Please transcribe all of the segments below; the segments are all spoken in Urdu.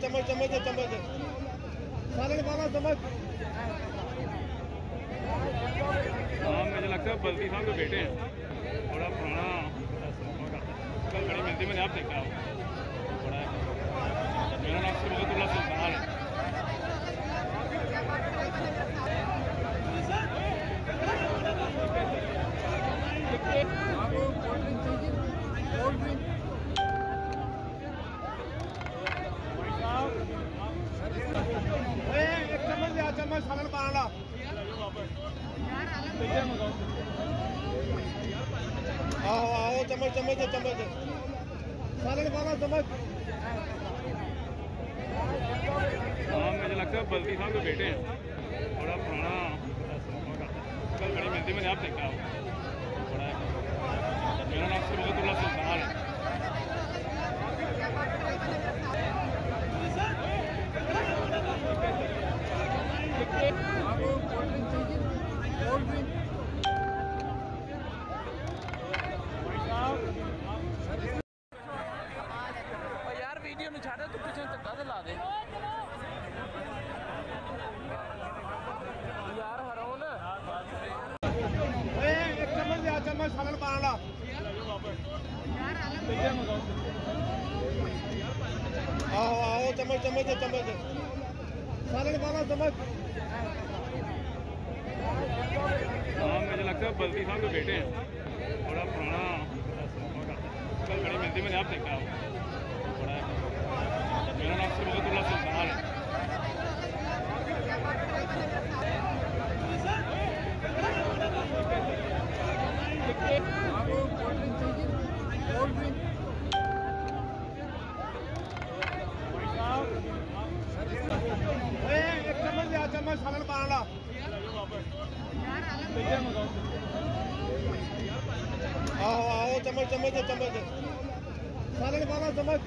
چمل چمل سے چمل سے سارے پاس مجھے لگتا بلتی صاحب کے بیٹے بڑا پرانا بنتی آپ دیکھا آہو آہو، چمچ چمچ چمچ۔ سالن پانا، چمچ۔ ہاں مجھے لگتا ہے بلتی صاحب کے بیٹے ہیں۔ بڑا پرانا کل بڑی ملتی میں نے آپ دیکھا ہوں چمل چمل پارل مجھے لگتا بلدی سامنے بڑا پرانا چمچ سالن پانا چمچ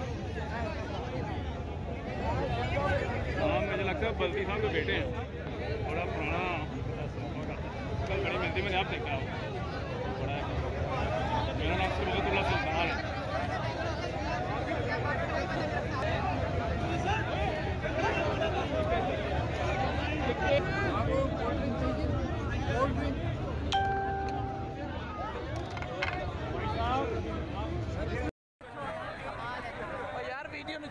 ہاں مجھے بلدی صاحب کے بیٹے ہیں بڑا پرانا کل بڑی ملتی میں نے آپ دیکھا ہوں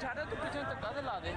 ਛੱਡ ਤੂੰ ਪਿੱਛੇ ਧੱਕਾ ਤੇ ਲਾ ਦੇ।